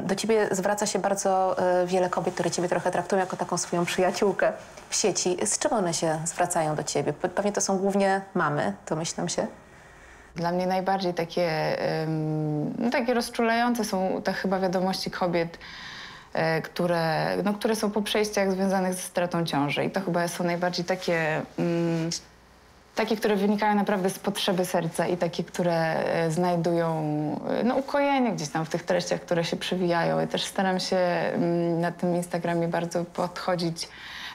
Do ciebie zwraca się bardzo e, wiele kobiet, które ciebie trochę traktują jako taką swoją przyjaciółkę w sieci. Z czym one się zwracają do ciebie? Pe- Pewnie to są głównie mamy, domyślam się. Dla mnie najbardziej takie, no, takie rozczulające są te chyba wiadomości kobiet, e, które, no, które są po przejściach związanych ze stratą ciąży. I to chyba są najbardziej takie, mm, takie, które wynikają naprawdę z potrzeby serca i takie, które e, znajdują e, no, ukojenie gdzieś tam w tych treściach, które się przewijają. I też staram się mm, na tym Instagramie bardzo podchodzić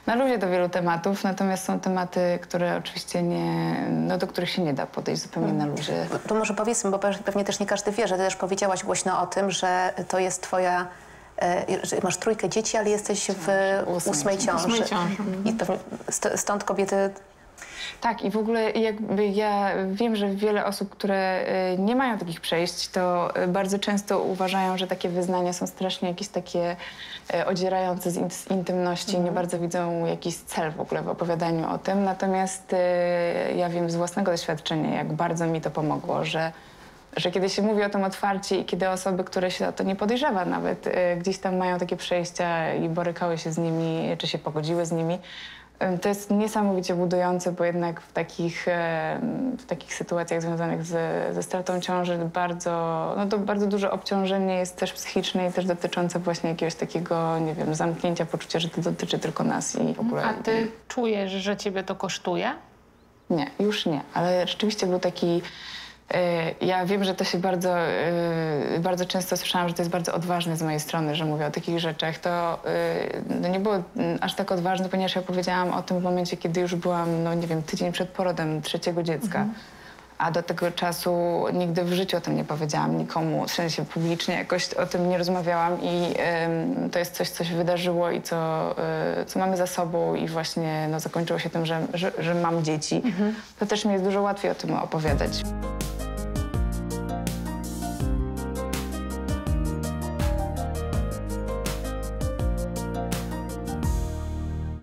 na luzie do wielu tematów, natomiast są tematy, które oczywiście nie, no, do których się nie da podejść zupełnie na luzie. To może powiedzmy, bo pe- pewnie też nie każdy wie, że ty też powiedziałaś głośno o tym, że to jest twoja... e, masz trójkę dzieci, ale jesteś w Ósmej. ciąży. Ósmej ciąży. I stąd kobiety Tak, i w ogóle jakby ja wiem, że wiele osób, które y, nie mają takich przejść, to y, bardzo często uważają, że takie wyznania są strasznie jakieś takie y, odzierające z, in- z intymności, nie bardzo widzą jakiś cel w ogóle w opowiadaniu o tym. Natomiast ja wiem z własnego doświadczenia, jak bardzo mi to pomogło, że że kiedy się mówi o tym otwarcie i kiedy osoby, które się o to nie podejrzewa nawet, gdzieś tam mają takie przejścia i borykały się z nimi, czy się pogodziły z nimi, to jest niesamowicie budujące, bo jednak w takich, w takich sytuacjach związanych z, ze stratą ciąży bardzo, no to bardzo duże obciążenie jest też psychiczne i też dotyczące właśnie jakiegoś takiego, nie wiem, zamknięcia poczucia, że to dotyczy tylko nas i w ogóle... A ty czujesz, że ciebie to kosztuje? Nie, już nie, ale rzeczywiście był taki. E, ja wiem, że to się bardzo, e, bardzo często słyszałam, że to jest bardzo odważne z mojej strony, że mówię o takich rzeczach. To e, no nie było aż tak odważne, ponieważ ja powiedziałam o tym w momencie, kiedy już byłam, no nie wiem, tydzień przed porodem trzeciego dziecka. A do tego czasu nigdy w życiu o tym nie powiedziałam nikomu, w sensie publicznie jakoś o tym nie rozmawiałam i em, to jest coś, co się wydarzyło i co, e, co mamy za sobą i właśnie no, zakończyło się tym, że, że, że mam dzieci. To też mi jest dużo łatwiej o tym opowiadać.